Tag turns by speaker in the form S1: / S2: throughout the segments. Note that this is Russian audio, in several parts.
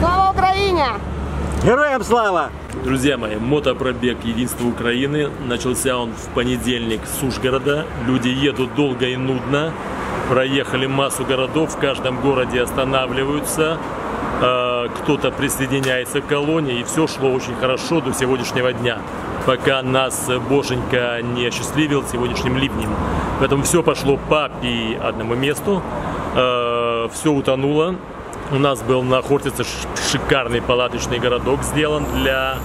S1: Слава Україні!
S2: Героям слава!
S3: Друзья мои, мотопробег Единства Украины. Начался он в понедельник с Ужгорода. Люди едут долго и нудно. Проехали массу городов, в каждом городе останавливаются. Э, Кто-то присоединяется к колонне, и все шло очень хорошо до сегодняшнего дня, пока нас Боженька не осчастливил сегодняшним ливнем. Поэтому все пошло по пи одному месту, все утонуло. У нас был на Хортице шикарный палаточный городок сделан для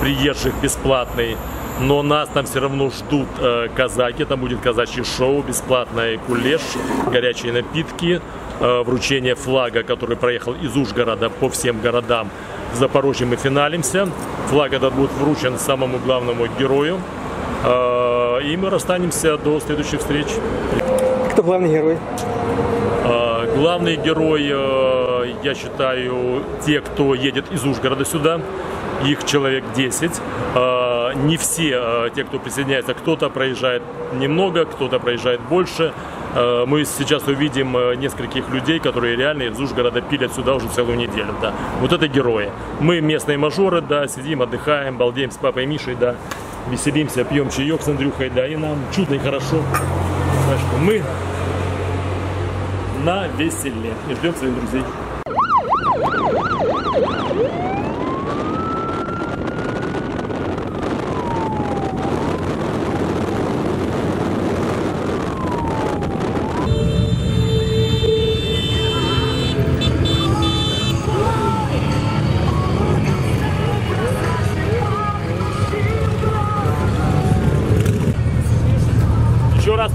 S3: приезжих бесплатный. Но нас там все равно ждут э, казаки, там будет казачье шоу, бесплатный кулеш, горячие напитки, э, вручение флага, который проехал из Ужгорода по всем городам. В Запорожье мы финалимся. Флаг этот будет вручен самому главному герою. Э, и мы расстанемся до следующих встреч.
S2: Хто главний герой?
S3: А, Главный герой, э, я считаю, те, кто едет из Ужгорода сюда. Их человек 10. А, Не все э, те, кто присоединяется, кто-то проезжает немного, кто-то проезжает больше. Э, Мы сейчас увидим э, нескольких людей, которые реально из Ужгорода пилят сюда уже целую неделю. Да. Вот это герои. Мы местные мажоры, да, сидим, отдыхаем, балдеем с папой Мишей, да, веселимся, пьем чаек с Андрюхой, да, и нам чудно и хорошо. Так что мы на веселе. И ждем своих друзей.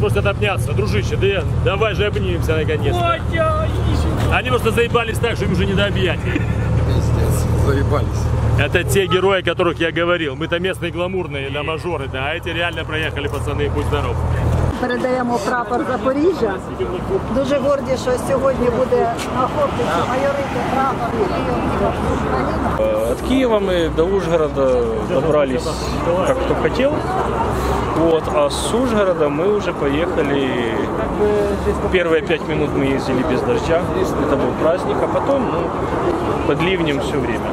S3: Просят обняться. Дружище, да, давай же обнимемся наконец-то. Они просто заебались так, что им уже не до объятий.
S4: Пиздец, заебались.
S3: Это те герои, о которых я говорил. Мы-то местные гламурные, да, мажоры, да, а эти реально проехали, пацаны, будь здоров
S5: Передаємо прапор Запоріжжя. Дуже горді, що сьогодні буде на Хортиці майорити прапор України.
S6: От Киева мы до Ужгорода добрались как кто хотел. Вот, а с Ужгорода мы уже поехали. Первые пять минут мы ездили без дождя. Это был праздник, а потом ну, под ливнем все время.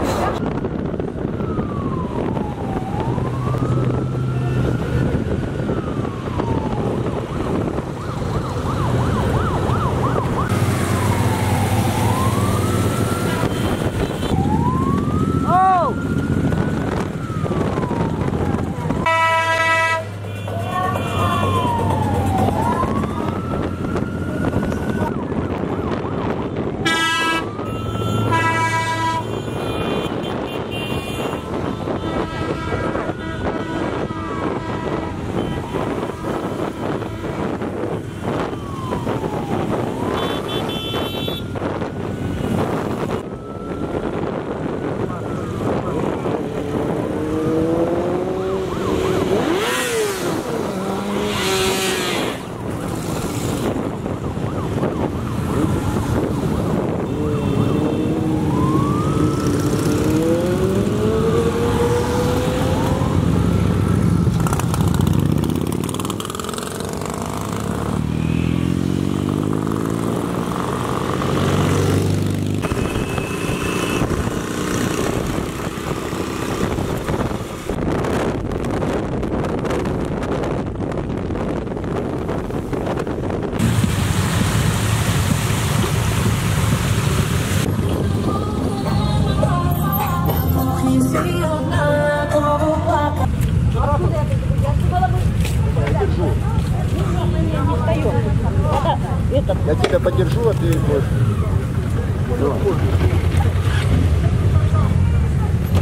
S4: Я тебя подержу, а ты будешь.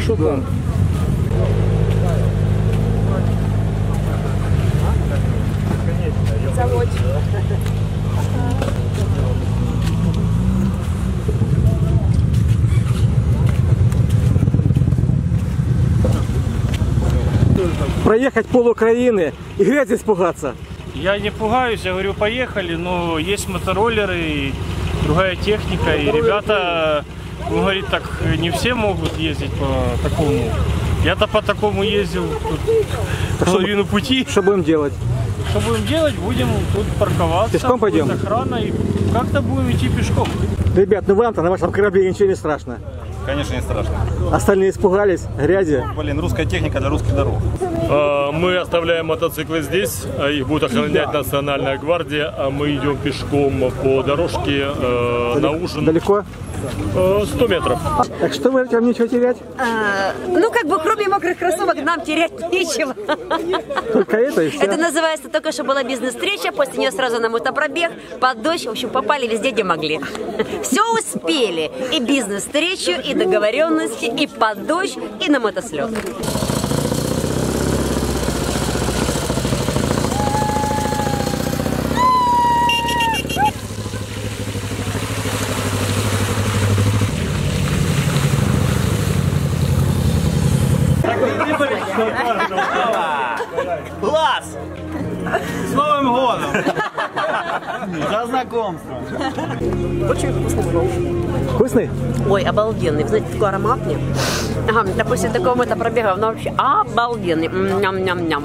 S6: Что там?
S2: Проехать пол Украины и грязь испугаться.
S7: Я не пугаюсь, я говорю, поехали, но есть мотороллеры и другая техника, и ребята, он говорит, так не все могут ездить по такому. Я-то по такому ездил тут половину пути.
S2: Что будем делать?
S7: Что будем делать? Будем тут парковаться.
S2: Пешком пойдем?
S7: охрана и как-то будем идти пешком.
S2: Ребят, ну вам-то на вашем корабле ничего не страшно.
S4: Конечно, не страшно.
S2: Остальные испугались, грязи.
S4: Блин, русская техника для русских дорог.
S3: А, Мы оставляем мотоциклы здесь, а их будет охранять Национальная гвардия, а мы идем пешком по дорожке э, на ужин
S2: Далеко?
S3: Э, 100 метров.
S2: Так что вы вам нечего терять?
S1: А, ну, как бы, кроме мокрых кроссовок, нам терять нечего.
S2: Только это и все.
S1: Это называется, только что была бизнес-встреча, после нее сразу на мотопробег, под дождь, в общем, попали везде, где могли. Все успели. И бизнес-встречу, и договоренности, и под дождь, и на мотослет.
S4: За знакомство!
S2: Вкусный?
S1: Ой, обалденный. Вы знаете, такой аромат мне. Ага, да после такого мотопробега, он вообще обалденный. Ням-ням-ням.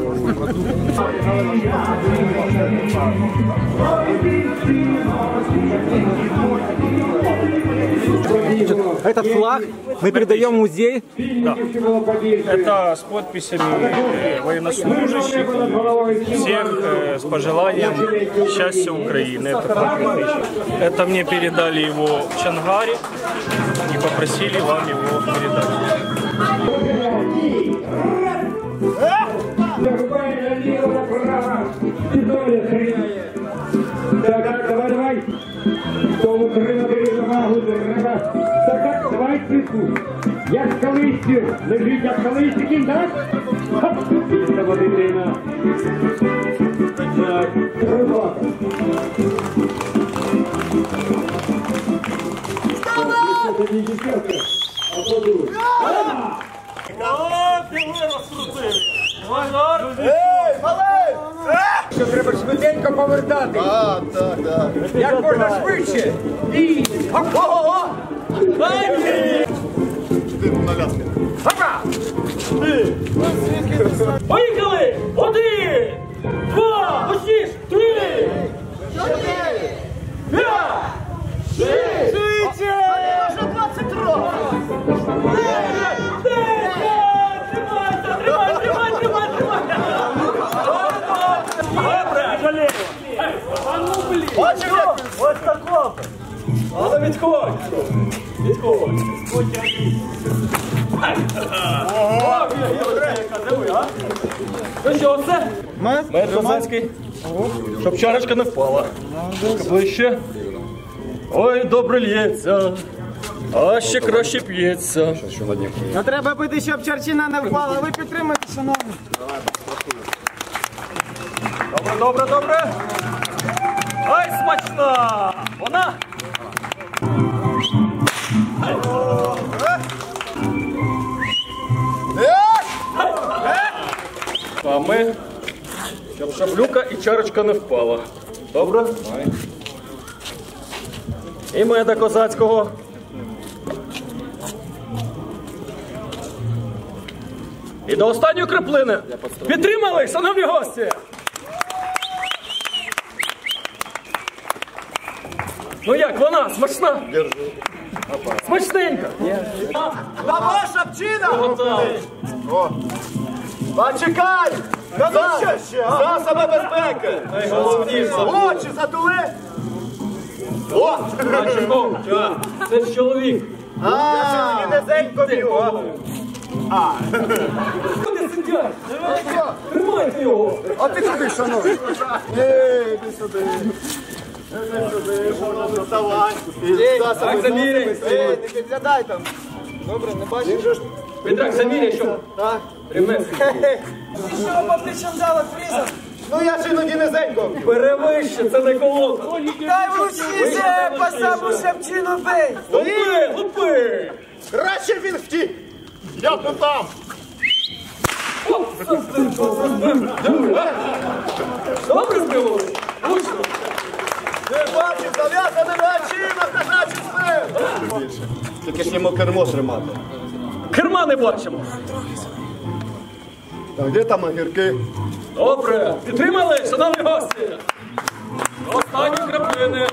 S2: Этот флаг мы передаем в музей.
S7: Это с подписями военнослужащих, всех э, с пожеланием счастья Украины. Это, это мне передали его в Чангаре и попросили вам его передать.
S8: Так, давай, давай. Давай. Як колись лежить, як колись кінь, так? Хоп, це дитина. Так, рибака.
S9: Що треба швиденько повертати.
S4: А, так, так.
S9: Як можна швидше. І... Ого! Хопа!
S7: Поїхали! Один, два, гучніш, три, Ну що, все? Мед козацький. Щоб чарочка не впала. Ближче. Ой, добре лється. А ще краще п'ється.
S9: Ну треба бити, щоб чарчина не впала. Ви підтримуєте, шановні.
S7: Добре, добре, добре. Ай, смачна! Вона. Ми, щоб шаблюка і чарочка не впала. Добре? І меда козацького. І до останньої краплини. Підтримали, шановні гості! Ну як вона? Смачна? Держу. Смачненька.
S9: Баба Шапчина!
S7: Отак.
S9: Почекай! Назад! Засоби безпеки!
S7: Найголовніше.
S9: Очі затули! О!
S7: Бачимо. Це ж чоловік.
S9: Я сьогодні низенько бігу.
S7: Тримайте його.
S9: А ти куди, шановний? Ей, іди сюди. Іди сюди, можна доставай. Так, заміряй. Ей, не підглядай там. Добре, не бачиш?
S7: Петрак, заміряй, що?
S9: Так.
S7: Ремес.
S9: Що по плечам дала фріза? Ну я ж іноді низенько.
S7: Перевище, це не колода.
S9: Дай влучніше, по саму Шапчину бей.
S7: Лупи, лупи.
S9: Краще він втік. Я тут там.
S7: Добре збило? Гучно.
S4: Ти бачиш, зав'язаними очима, казачі спив! Тільки ж йому кермо тримати.
S7: Керма не бачимо.
S4: Так, де там огірки?
S7: Добре. Підтримали, шановні гості. Останні краплини.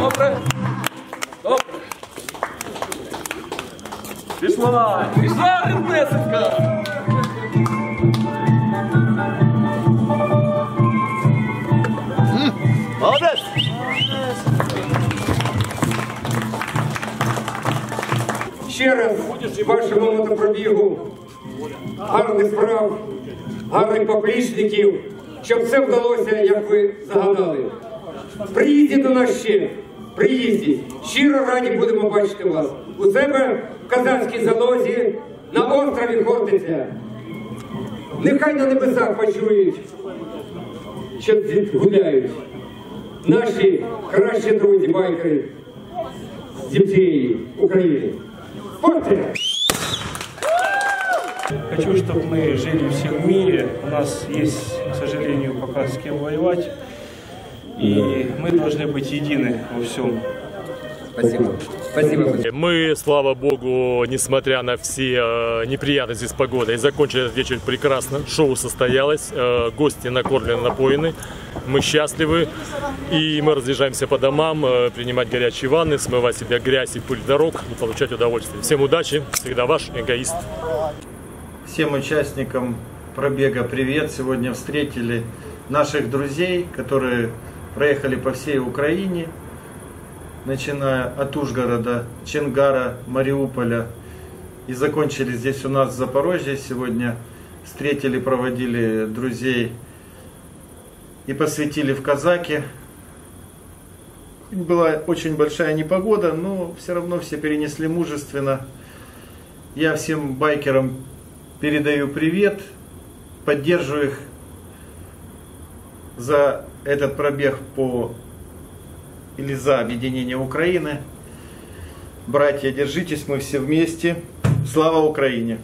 S7: Добре. Добре. Пішла. Пішла ріднесенька.
S8: Раз вашому мотопробігу гарних справ, гарних поплічників, щоб все вдалося, як ви загадали. Приїздіть до нас ще, приїздіть. Щиро раді будемо бачити вас. У себе в Казанській залозі на острові Хортиця. Нехай на небесах почують, що гуляють. Наші кращі друзі, байкери зі всієї України. Спорте!
S6: Хочу, чтобы мы жили все в мире. У нас есть, к сожалению, пока с кем воевать. И мы должны быть едины во всем.
S8: Спасибо. Спасибо.
S3: Мы, слава богу, несмотря на все неприятности с погодой, закончили этот вечер прекрасно. Шоу состоялось, гости накормлены, напоены. Мы счастливы. И мы разъезжаемся по домам, э, принимать горячие ванны, смывать себя грязь и пыль дорог и получать удовольствие. Всем удачи, всегда ваш эгоист.
S10: Всем участникам пробега привет. Сегодня встретили наших друзей, которые проехали по всей Украине, начиная от Ужгорода, Ченгара, Мариуполя и закончили здесь у нас в Запорожье. Сегодня встретили, проводили друзей и посвятили в Казаки. Была очень большая непогода, но все равно все перенесли мужественно. Я всем байкерам передаю привет, поддерживаю их за этот пробег по или за объединение Украины. Братья, держитесь, мы все вместе. Слава Украине!